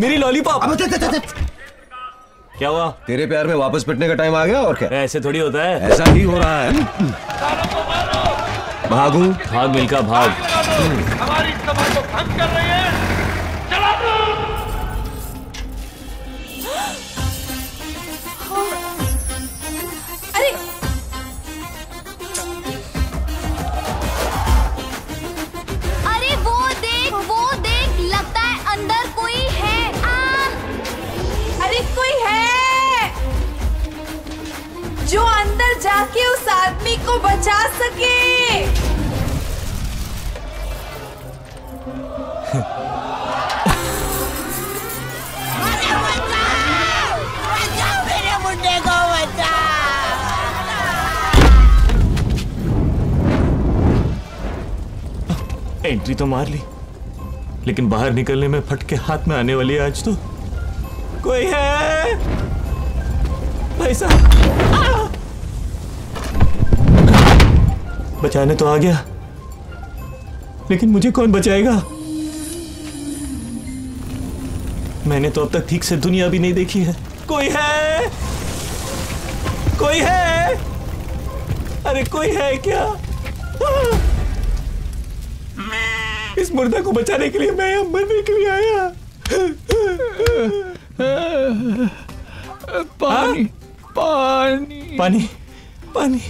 मेरी लॉलीपॉप अब क्या हुआ? तेरे प्यार में वापस पिटने का टाइम आ गया और क्या? ऐसे थोड़ी होता है। ऐसा ही हो रहा है। भागू? भाग मिलकर भाग। हमारी सभा को भंग कर रही है। को बचा सके। को एंट्री तो मार ली। लेकिन बाहर निकलने में फटके हाथ में आने वाली आज तो कोई है। भाई साहब बचाने तो आ गया। लेकिन मुझे कौन बचाएगा? मैंने तो अब तक ठीक से दुनिया भी नहीं देखी है। कोई है? कोई है? अरे कोई है क्या? इस मुर्दा को बचाने के लिए मैं यहाँ मरने के लिए आया। पानी पानी। पानी? पानी।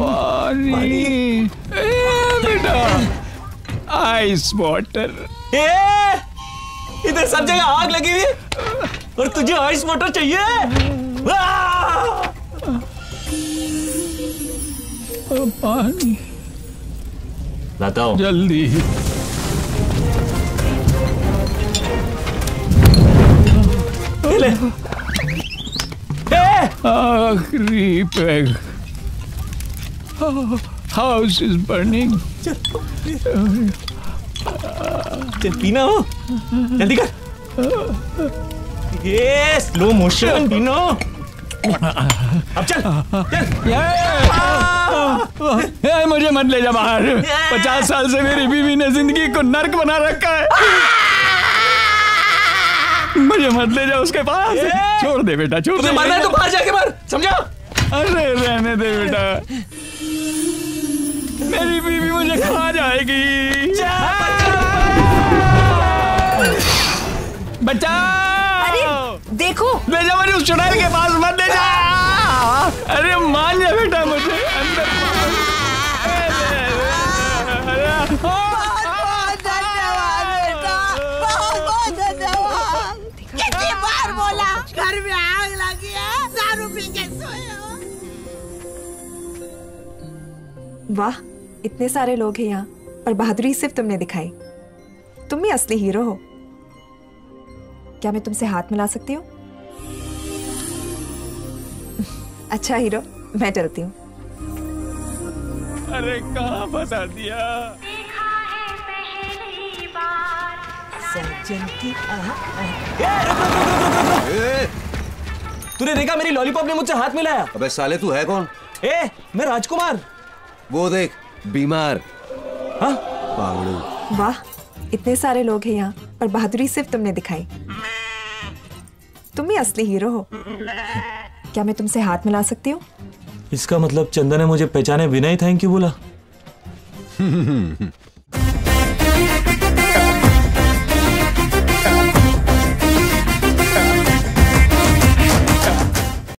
पानी। ए, बेटा। आइस वाटर ए इधर सब जगह आग लगी हुई है। और तुझे आइस वाटर चाहिए! पानी। लाता हूँ जल्दी ले! आखिरी पैग। House is burning. चल पीना हो। जल्दी कर। ये स्लो मोशन पीना अब चल चल। मुझे मत ले जा बाहर। पचास साल से मेरी बीवी ने ज़िंदगी को नर्क बना रखा है। मुझे मत ले जा उसके पास। छोड़ दे बेटा छोड़ दे। मरना है तो बाहर जाके मर समझा? अरे रहने दे बेटा। मेरी बीवी मुझे खा जाएगी। बचा अरे देखो। ले जा मुझे उस चुड़ैल के पास मत ले जा अरे मान जा बेटा मुझे अंदर। बोला। घर में आग लगी है। दारू पी के सोए हो। वाह इतने सारे लोग हैं यहाँ पर बहादुरी सिर्फ़ तुमने दिखाई। तुम ही असली हीरो हो। क्या मैं तुमसे हाथ मिला सकती हूँ? अच्छा हीरो मैं चलती हूँ। अरे कहाँ बता दिया? तूने देखा मेरी लॉलीपॉप ने मुझसे हाथ मिलाया अबे साले तू है कौन ए मैं राजकुमार वो देख बीमार हाँ पागड़ू वाह इतने सारे लोग हैं यहाँ पर बहादुरी सिर्फ़ तुमने दिखाई तुम ही असली हीरो हो क्या मैं तुमसे हाथ मिला सकती हूँ इसका मतलब चंदन ने मुझे पहचाने बिना ही थैंक यू बोला